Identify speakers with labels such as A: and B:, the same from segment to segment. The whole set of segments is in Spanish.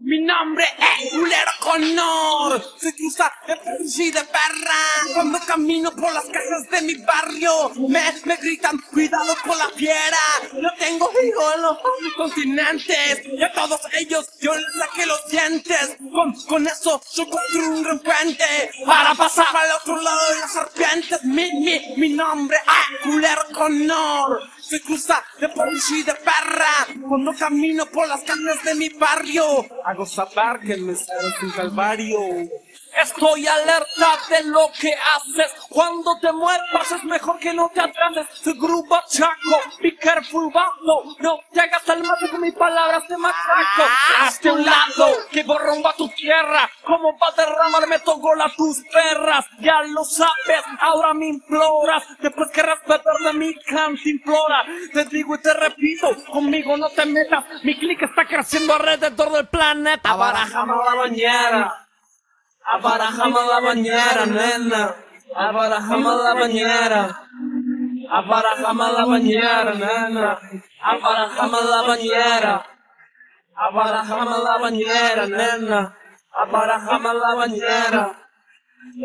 A: Mi nombre es Culero Conor. Se cruza y de perra. Cuando camino por las calles de mi barrio, me, me gritan, cuidado con la fiera. Yo tengo hijos en los continentes. Y a todos ellos yo les saqué los dientes. Con, con eso yo construí un gran puente. Para pasar al otro lado de las serpientes. Mi, mi, mi nombre es Culero Conor. Se cruza de y de perra. Cuando camino por las calles de mi barrio, hago saber que el mesero es un calvario.
B: Estoy alerta de lo que haces. Cuando te muevas es mejor que no te atrases. Grupo chaco, be careful bajo. No te hagas al mato con mis palabras de machaco. Hazte un lado, que borromba tu tierra. Como va a derramarme gol a tus perras. Ya lo sabes, ahora me imploras. Después que respetar de mi cantimplora. Te digo y te repito, conmigo no te metas. Mi clic está creciendo alrededor del planeta.
A: Abarajamos la bañera. Abarajamos la bañera, nena. Abarajamos la bañera. Abarajamos la bañera, nena. Abarajamos la bañera. Abarajamos la bañera, nena. Abarajamos la bañera.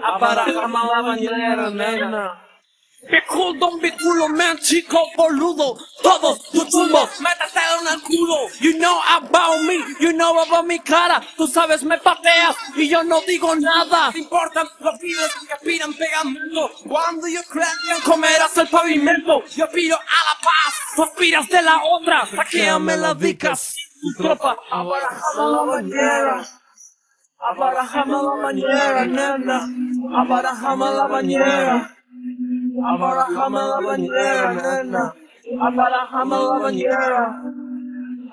A: Abarajamos la bañera, nena.
B: Cool, don't be culo, man, chico boludo. Todos tus chumbos, métatelo en el culo. You know about me, you know about mi cara. Tú sabes, me pateas y yo no digo nada.
A: te importan los pibes que aspiran pegamento. Cuando yo crezca,
B: Comerás el pavimento.
A: yo pido a la paz.
B: Tú aspiras de la otra. Saqueame las dicas. Tu tropa.
A: Abarajamos la bañera. Abarajamos la bañera, nena. Abarajamos la bañera. Abarajamos la bañera, nena. Abarajamos la bañera.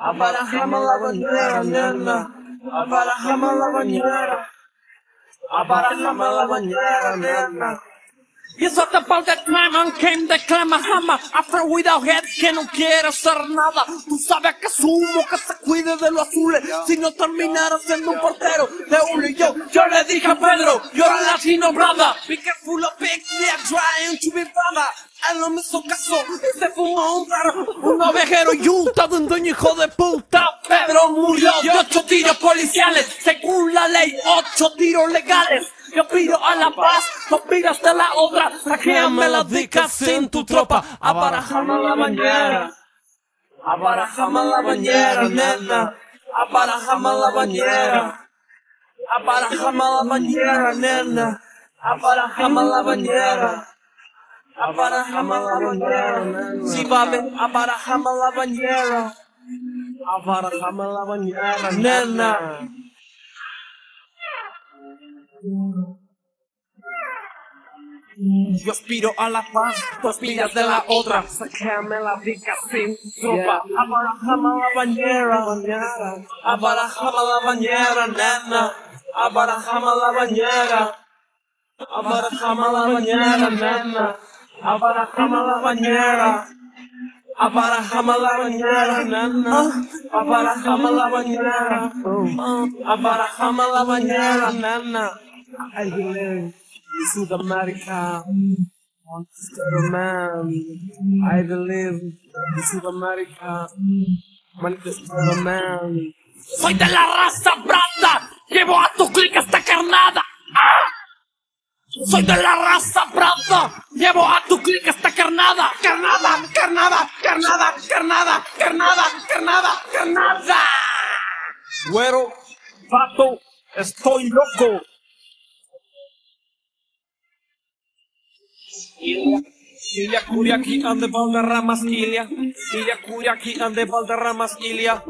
A: Abarajamos la bañera, nena. Abarajamos la bañera. Abarajamos la bañera, nena.
B: Y eso te about the time and came the Clamahama. After without head que no quiere hacer nada. Tú sabes que sumo que se cuide de los azules. Si no terminara siendo un portero de uno y yo Yo le dije a Pedro, yo era latino brother
A: Be careful of pigs, they are trying to be brother. Él no me hizo caso y se fumó un perro.
B: Un ovejero yuta de un dueño hijo de puta. Pedro murió de ocho tiros policiales. Según la ley, ocho tiros legales. Yo pido a la paz, tú pidas de la otra Saqueame las dicas sin tu tropa
A: Abarajamos la bañera. Abarajamos la bañera, nena. Abarajamos la bañera. Abarajamos la bañera, nena. Abarajamos la bañera. La bañera, nena. Sí, la bañera. La bañera, nena. Yo aspiro a la paz, tú aspiras de la otra. Sácame la rica sin tropa. Abarajame la bañera, abarajame la bañera, nena. Abarajame la bañera. Abarajame la bañera, nena. Abarajame la bañera. Abarajame la bañera, nena. Abarajame la bañera. Abarajame la bañera, nena. I Man, I believe this is America. Manchester man.
B: Soy de la raza branda, llevo a tu clic esta carnada. ¡Ah! Soy de la raza branda, llevo a tu clic esta carnada.
A: Carnada, carnada, carnada, carnada, carnada, carnada, carnada.
B: Güero, vato, estoy loco.
A: Ilya Kuriaki and the Valderramas Ilya. Ilya Kuriaki and the Valderramas Ilya.